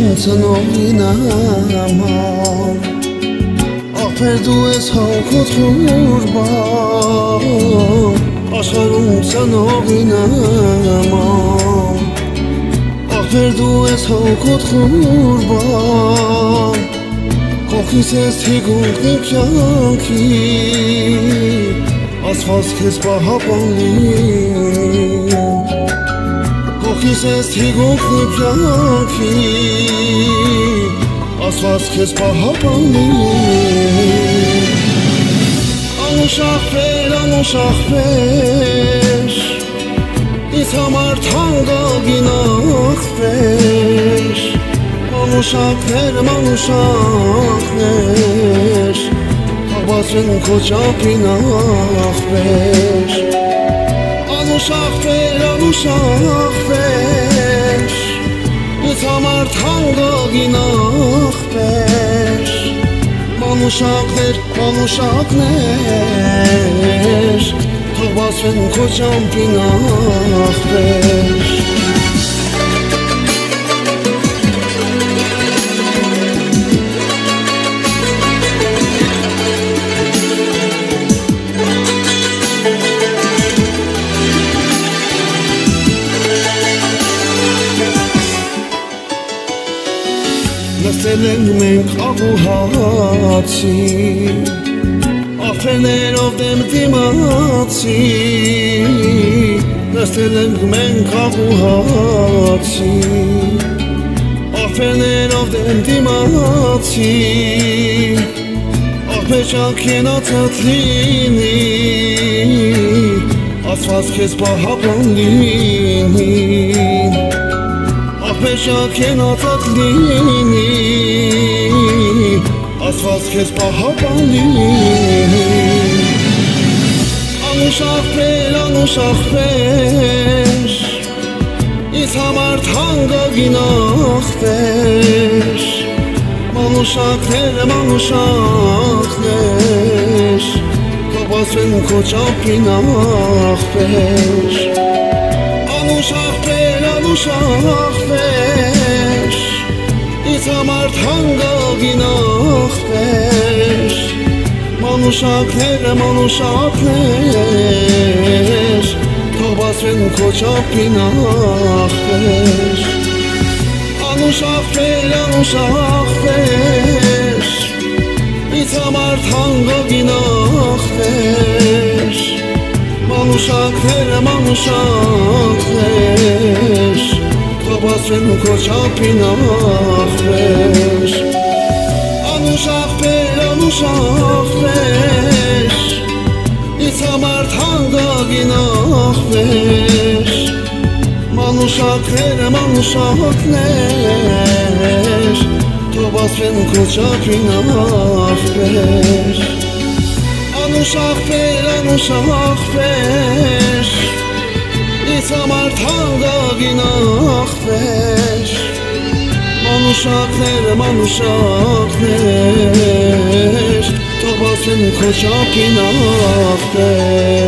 ծնողին համար Աղբեր դու ես հոգոտ խուրբան Աշխարում ծնողին համար Աղբեր դու ես հոգոտ խուրբան Կողքիս ես թիգունքն իմ կյանքի Ասված քեզ պահապան լինի Կողքիս ես թիգունքն իմ կյանքի Ասված քեզ պահապան լինի Անուշախվեր, անուշախվեր Ինձ համար թանգագին ախվեր Մանուշակներ, մանուշակներ Աղբացրեն քո ճապին ախվեր Անուշախվեր, անուշախվեր Ինձ համար թանգագին ախվեր Մանուշակներ, մանուշակներ Աղբացրեն քո ճապին ախվեր Նստել ենք մենք աղուհացի Ախրեներով դեմ դիմացի Նստել ենք մենք աղուհացի Ախրեներով դեմ դիմացի Աղբեջակ ենացած լինի Ասված քեզ պահապան լինի Աղբեշակ ենացած լինի Ասված քեզ պահապան լինի Անուշախվեր, անուշախվեր Ինձ համար թանգագին ախվեր Մանուշակներ, մանուշակներ Կողասվեն քո ճապին ախվեր Անուշախվեր, անուշախվեր Մանուշակներ, մանուշակներ Թողբասվեն քո ճապին ախվեր Անուշախվեր, անուշախվեր Ինձ համար թանգագին ախվեր Մանուշակներ, մանուշակներ Թողբասվեն քո ճապին ախվեր Անուշախվեր, անուշախվեր Ինձ համար թանգագին ախվեր Մանուշակներ, մանուշակներ Թողբասվեն քո ճապին ախվեր Անուշախվեր, անուշախվեր Ինձ համար թանգագին ախվեր Մանուշակներ, մանուշակներ Թողբասվեն քո ճապին ախվեր